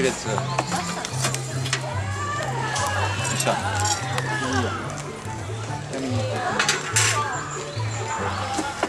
いてるやつよいしょ。意識す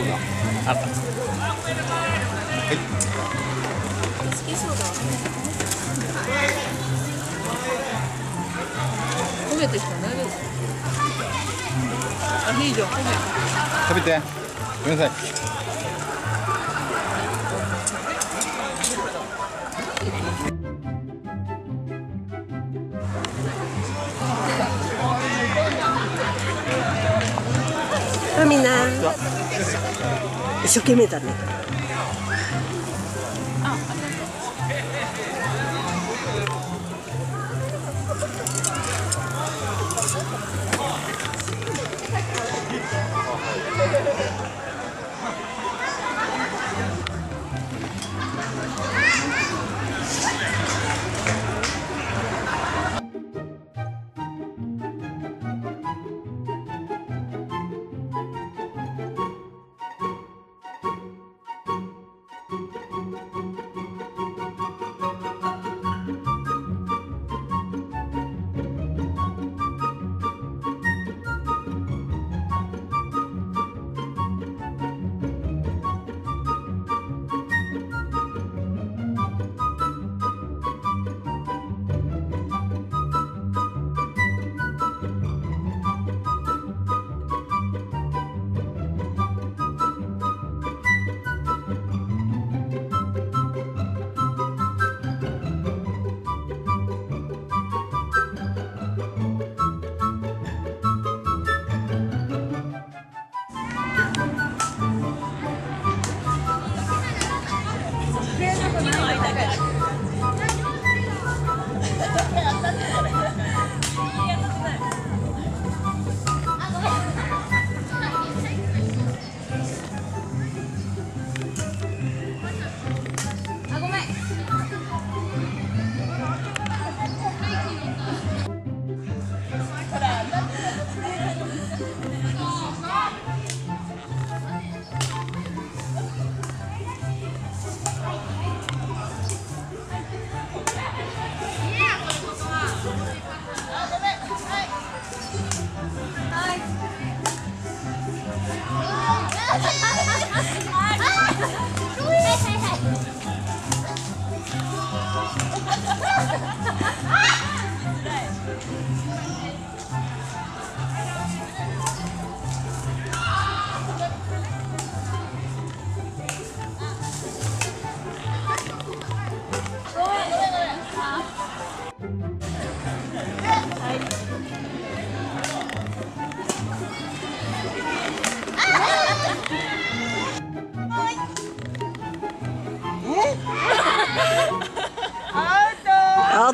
あった。はい。好きそうだ焦げてきたねアヒージョ焦げ食べて。ごめんなさい。あみんな一生懸命だね。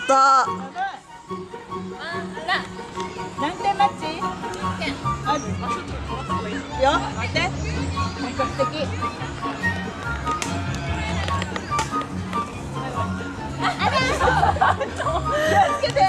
った。何点マッチ？あよ。待って。本格的気をつけて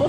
熟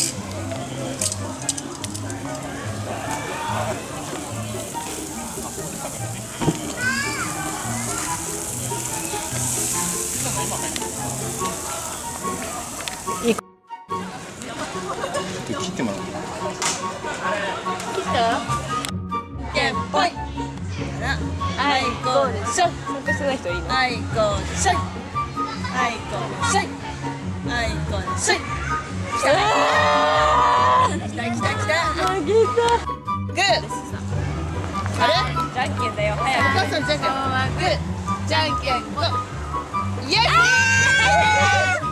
あいこでしょ参加してない人いいの？あいこでしょあいこでしょあいこでしょ来た来た来た来たあげグーあれじゃんけんだよ早くお母さんじゃんけんグーじゃんけんぽイエス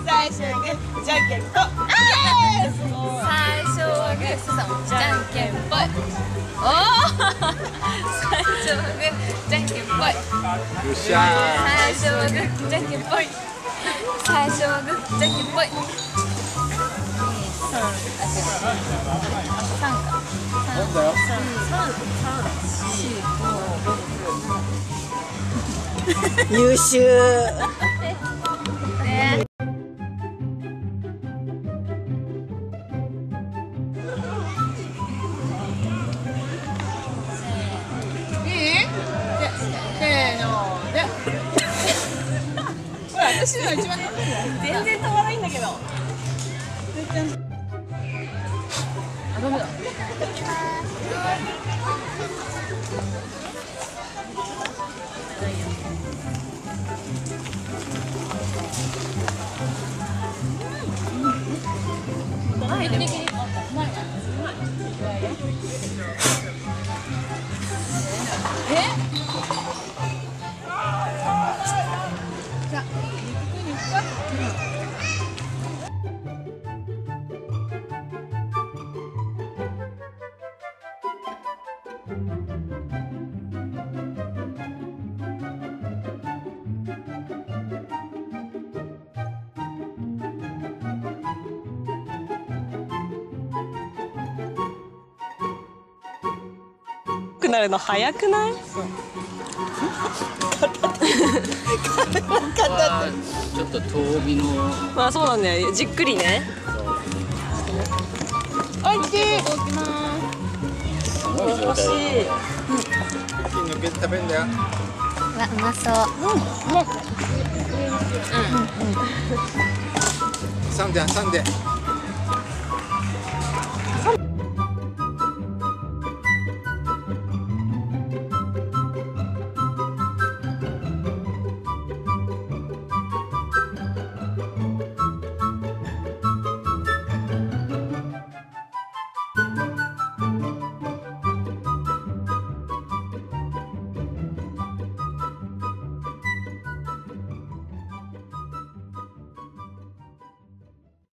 最初はグーじゃんけんぽおお最初はグーじゃんけんぽいよっしゃ最初はグーじゃんけんぽい最初はグーじゃんけんぽい三あ違うあ三かーなんだよ優秀。ほら私のが一番全然飛ばないんだけど。あダメだはい、でもくなるの早くない？ちょっと遠火のまあそうなんだよじっくりね。おいしい。すごい状態抜けて食べん。だよわ、うまそう3で挟ん。で